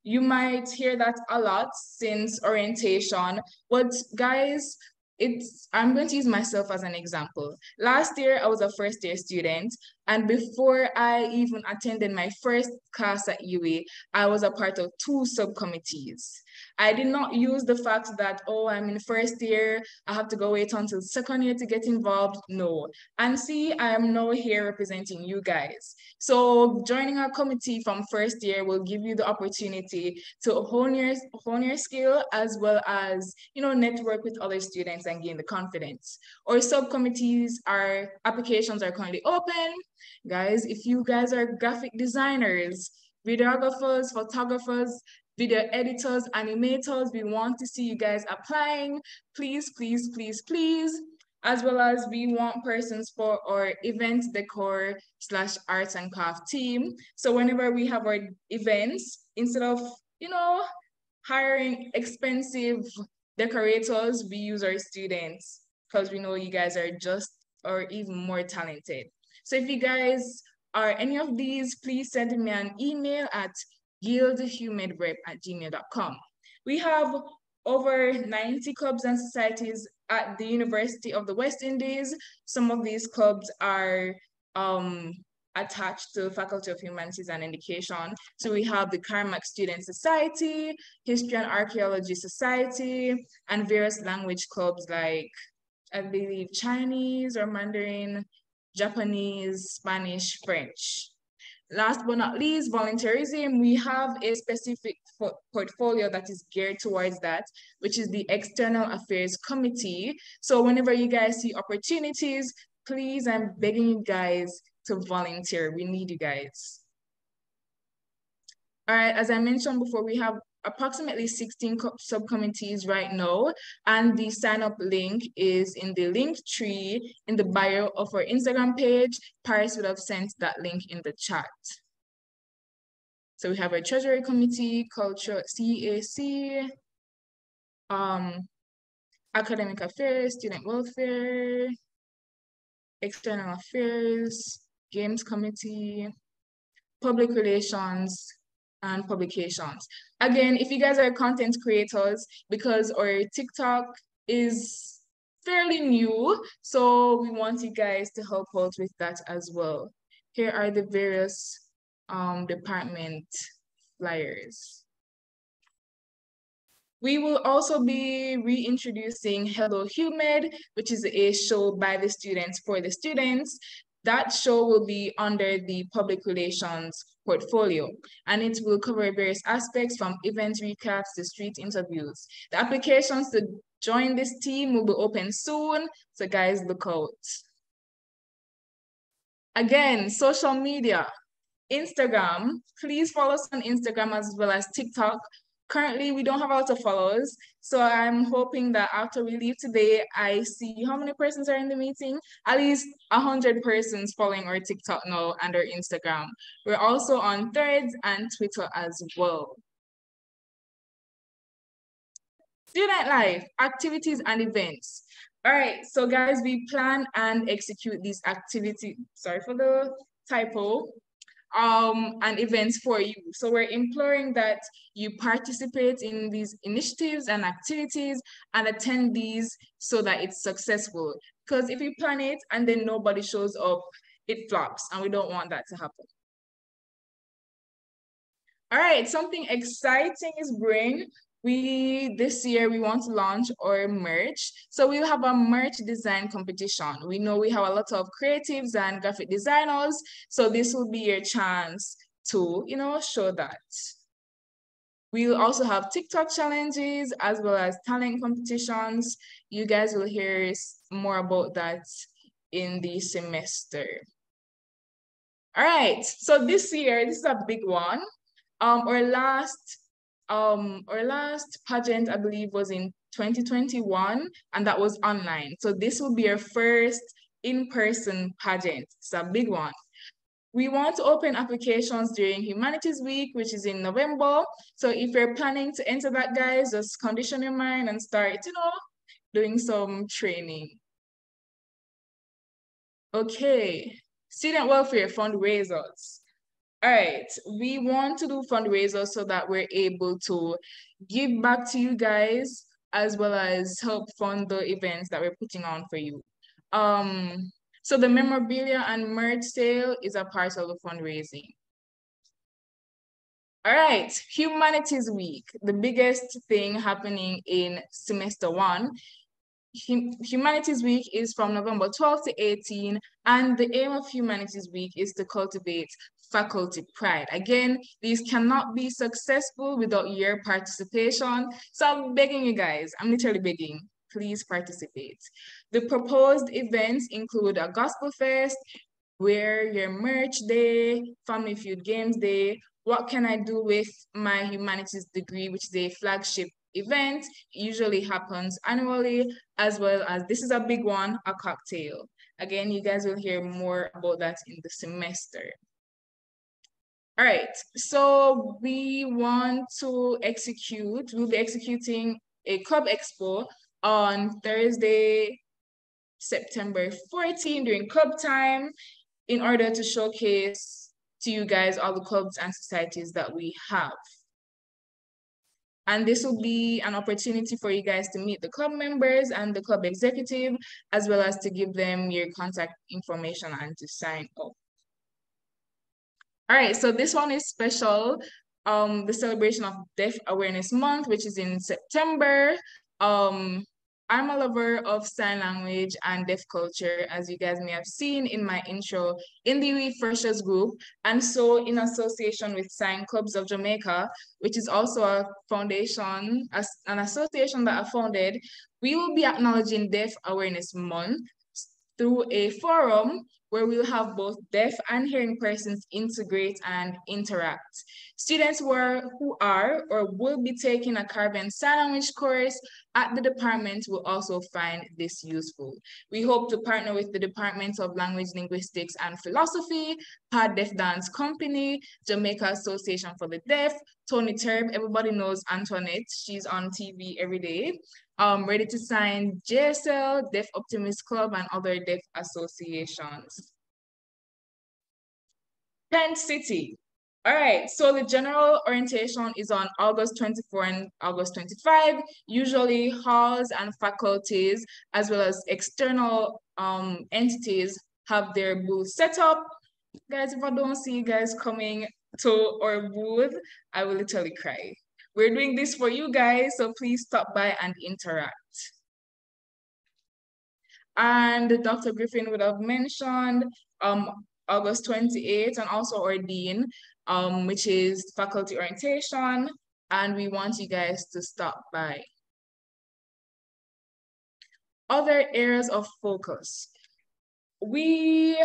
You might hear that a lot since orientation, but guys, it's i'm going to use myself as an example last year i was a first year student and before i even attended my first class at UWI i was a part of two subcommittees I did not use the fact that, oh, I'm in first year, I have to go wait until second year to get involved. No. And see, I am now here representing you guys. So joining our committee from first year will give you the opportunity to hone your, hone your skill as well as, you know, network with other students and gain the confidence. Our subcommittees, our applications are currently open. Guys, if you guys are graphic designers, videographers, photographers, video editors, animators. We want to see you guys applying. Please, please, please, please. As well as we want persons for our event decor slash arts and craft team. So whenever we have our events, instead of, you know, hiring expensive decorators, we use our students because we know you guys are just or even more talented. So if you guys are any of these, please send me an email at guildhumedrep at gmail.com. We have over 90 clubs and societies at the University of the West Indies. Some of these clubs are um, attached to Faculty of Humanities and Education. So we have the CARIMAC Student Society, History and Archaeology Society, and various language clubs like, I believe, Chinese or Mandarin, Japanese, Spanish, French. Last but not least, volunteerism. We have a specific portfolio that is geared towards that, which is the External Affairs Committee. So whenever you guys see opportunities, please, I'm begging you guys to volunteer. We need you guys. All right, as I mentioned before, we have approximately 16 subcommittees right now, and the sign up link is in the link tree in the bio of our Instagram page. Paris would have sent that link in the chat. So we have our Treasury Committee, Culture, CAC, um, Academic Affairs, Student Welfare, External Affairs, Games Committee, Public Relations, and publications. Again, if you guys are content creators, because our TikTok is fairly new, so we want you guys to help out with that as well. Here are the various um, department flyers. We will also be reintroducing Hello HUMED, which is a show by the students for the students. That show will be under the public relations portfolio, and it will cover various aspects from event recaps to street interviews. The applications to join this team will be open soon, so guys, look out. Again, social media, Instagram, please follow us on Instagram as well as TikTok currently we don't have a lot of followers. So I'm hoping that after we leave today, I see how many persons are in the meeting. At least 100 persons following our TikTok now and our Instagram. We're also on Threads and Twitter as well. Student life, activities and events. All right, so guys, we plan and execute these activities. Sorry for the typo um, and events for you. So we're imploring that you participate in these initiatives and activities and attend these so that it's successful. Because if you plan it and then nobody shows up, it flops and we don't want that to happen. All right, something exciting is brewing we this year we want to launch our merch. So we'll have a merch design competition. We know we have a lot of creatives and graphic designers. So this will be your chance to you know show that. We'll also have tiktok challenges as well as talent competitions. You guys will hear more about that in the semester. All right. So this year this is a big one. Um our last um, our last pageant, I believe, was in 2021, and that was online. So this will be our first in-person pageant. It's a big one. We want to open applications during Humanities Week, which is in November. So if you're planning to enter that, guys, just condition your mind and start, you know, doing some training. Okay, student welfare fundraisers all right, we want to do fundraisers so that we're able to give back to you guys as well as help fund the events that we're putting on for you. Um, so the memorabilia and merch sale is a part of the fundraising. All right, Humanities Week, the biggest thing happening in semester one. Humanities Week is from November 12 to 18, and the aim of Humanities Week is to cultivate faculty pride. Again, these cannot be successful without your participation. So I'm begging you guys, I'm literally begging, please participate. The proposed events include a gospel fest, wear your merch day, family feud games day, what can I do with my humanities degree, which is a flagship event, usually happens annually, as well as this is a big one, a cocktail. Again, you guys will hear more about that in the semester. All right, so we want to execute, we'll be executing a club expo on Thursday, September 14 during club time in order to showcase to you guys all the clubs and societies that we have. And this will be an opportunity for you guys to meet the club members and the club executive, as well as to give them your contact information and to sign up. All right, so this one is special. Um, the celebration of Deaf Awareness Month, which is in September. Um, I'm a lover of sign language and deaf culture, as you guys may have seen in my intro in the We Freshers group. And so in association with Sign Clubs of Jamaica, which is also a foundation, an association that I founded, we will be acknowledging Deaf Awareness Month through a forum where we'll have both deaf and hearing persons integrate and interact. Students who are, who are or will be taking a Caribbean Sign Language course at the department will also find this useful. We hope to partner with the Department of Language, Linguistics and Philosophy, PAD Deaf Dance Company, Jamaica Association for the Deaf, Tony Terb, everybody knows Antoinette, she's on TV every day, um, ready to sign JSL, Deaf Optimist Club, and other deaf associations. Penn City. All right, so the general orientation is on August 24 and August 25. Usually halls and faculties, as well as external um, entities have their booth set up. Guys, if I don't see you guys coming to our booth, I will literally cry. We're doing this for you guys, so please stop by and interact. And Dr. Griffin would have mentioned um, August 28th and also Ordine, um, which is faculty orientation. And we want you guys to stop by. Other areas of focus. We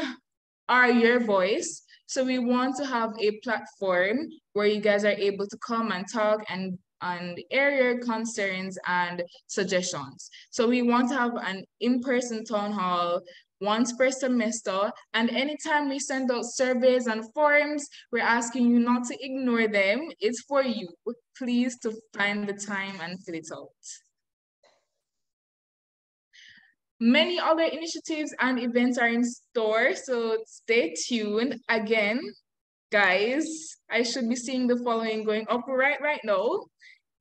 are your voice. So we want to have a platform where you guys are able to come and talk and and air your concerns and suggestions. So we want to have an in-person town hall once per semester. And anytime we send out surveys and forms, we're asking you not to ignore them. It's for you. Please to find the time and fill it out. Many other initiatives and events are in store, so stay tuned. Again, guys, I should be seeing the following going up right right now.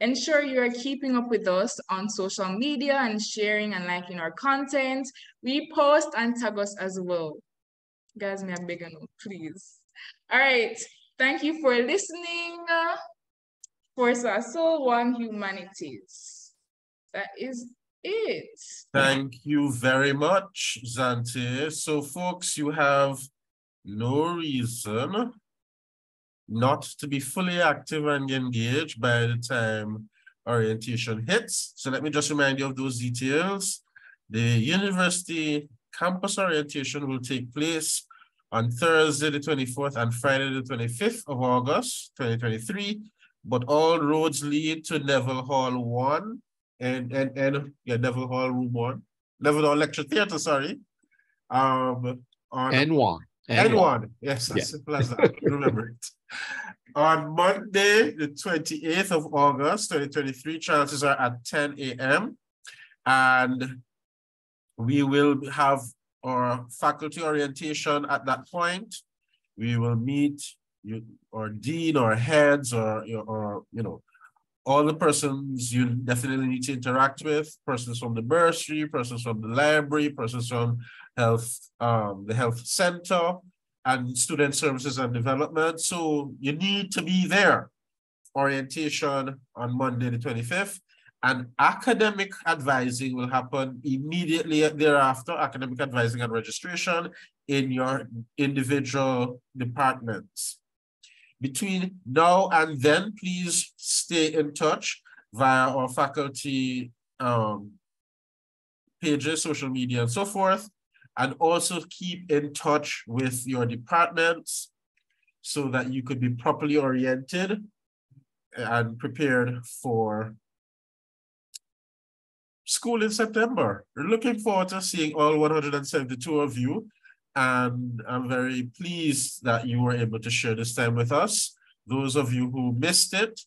Ensure you are keeping up with us on social media and sharing and liking our content. Repost and tag us as well. Guys, may I beg you, please. All right. Thank you for listening. For Soul One Humanities. That is it. Thank you very much, Zante. So, folks, you have no reason not to be fully active and engaged by the time orientation hits. So let me just remind you of those details. The university campus orientation will take place on Thursday the 24th and Friday the 25th of August 2023, but all roads lead to Neville Hall 1 and, and, and yeah, Neville Hall Room 1, Neville Hall Lecture Theatre, sorry. Um, on N1. N1, yes, as yeah. simple as that. Remember it. [laughs] On Monday, the 28th of August, 2023, chances are at 10 a.m. And we will have our faculty orientation at that point. We will meet you, or dean or heads or, or, you know, all the persons you definitely need to interact with, persons from the bursary, persons from the library, persons from health, um, the health center, and student services and development. So you need to be there. Orientation on Monday, the 25th, and academic advising will happen immediately thereafter, academic advising and registration in your individual departments. Between now and then, please stay in touch via our faculty um, pages, social media, and so forth and also keep in touch with your departments. so that you could be properly oriented and prepared for school in September. We're looking forward to seeing all 172 of you. And I'm very pleased that you were able to share this time with us. Those of you who missed it,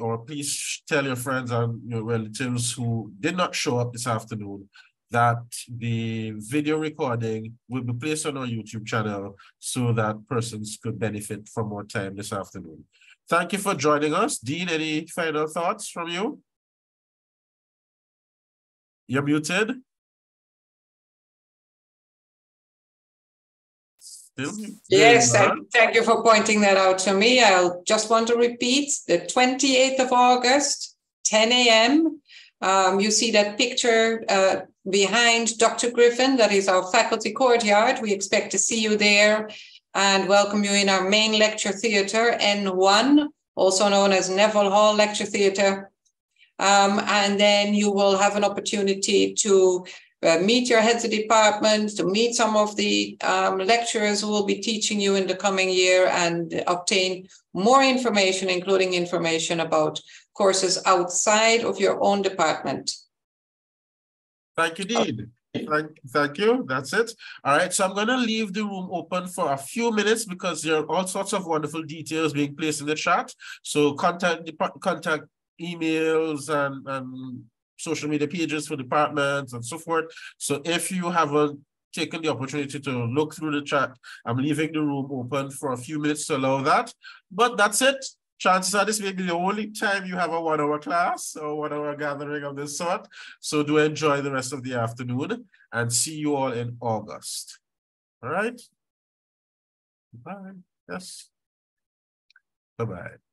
or please tell your friends and your relatives who did not show up this afternoon that the video recording will be placed on our YouTube channel so that persons could benefit from more time this afternoon. Thank you for joining us. Dean, any final thoughts from you? You're muted. Still. Yes, and thank you for pointing that out to me. I'll just want to repeat the 28th of August, 10 a.m. Um, you see that picture uh, behind Dr. Griffin, that is our faculty courtyard. We expect to see you there and welcome you in our main lecture theatre, N1, also known as Neville Hall Lecture Theatre. Um, and then you will have an opportunity to uh, meet your heads of department, to meet some of the um, lecturers who will be teaching you in the coming year and obtain more information, including information about courses outside of your own department. Thank you, Dean. Thank, thank you. That's it. All right. So I'm going to leave the room open for a few minutes because there are all sorts of wonderful details being placed in the chat. So contact contact emails and, and social media pages for departments and so forth. So if you haven't taken the opportunity to look through the chat, I'm leaving the room open for a few minutes to allow that. But that's it. Chances are this may be the only time you have a one hour class or one hour gathering of this sort. So do enjoy the rest of the afternoon and see you all in August. All right. Bye. Yes. Bye bye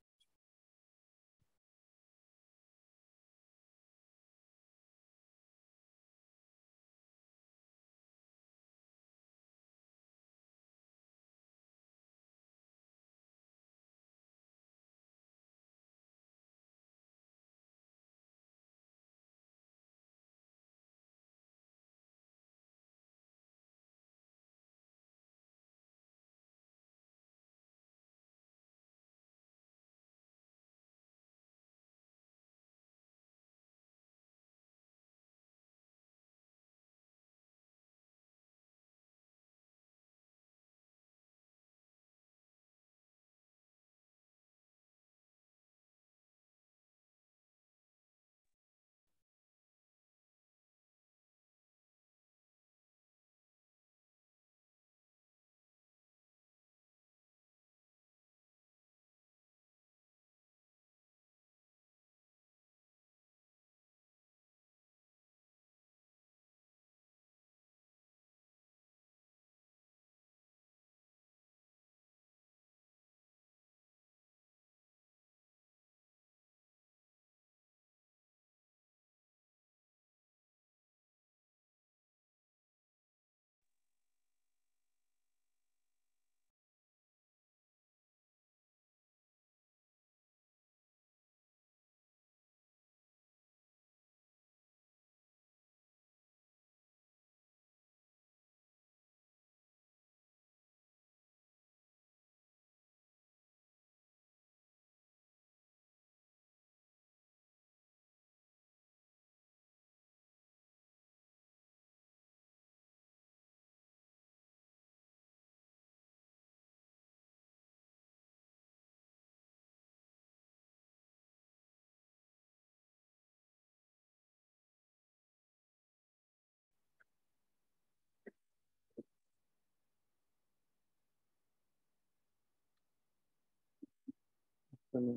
bye.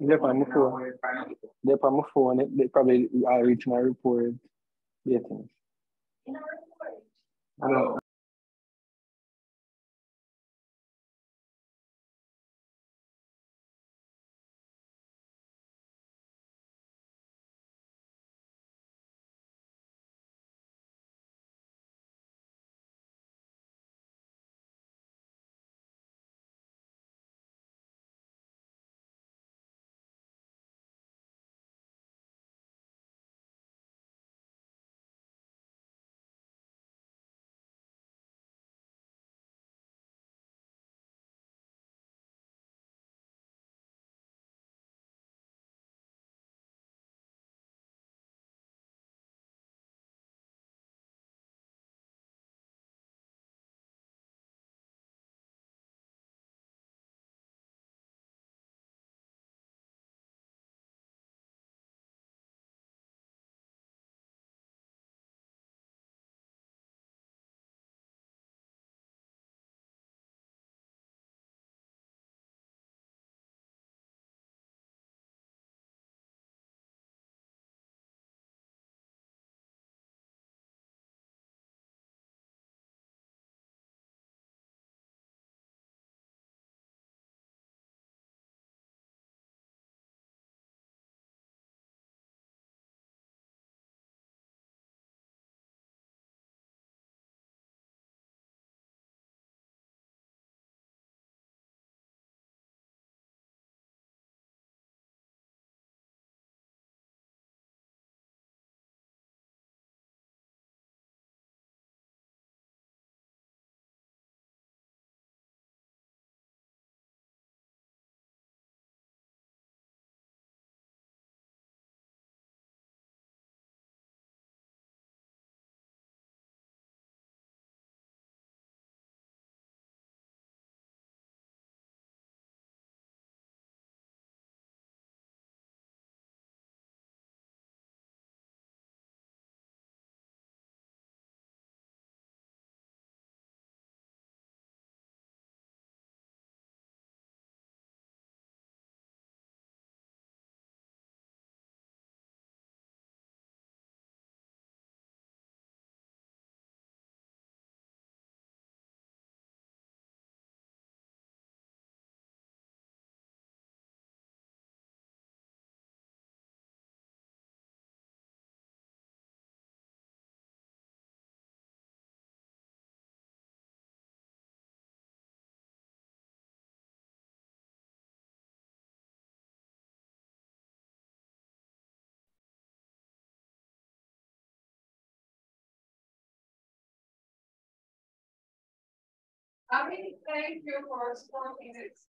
They're on my phone. They're on my phone. They, they probably uh, are reaching my report. Yeah, things. I don't, I mean, thank you for supporting this.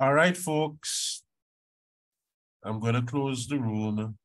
All right, folks. I'm gonna close the room.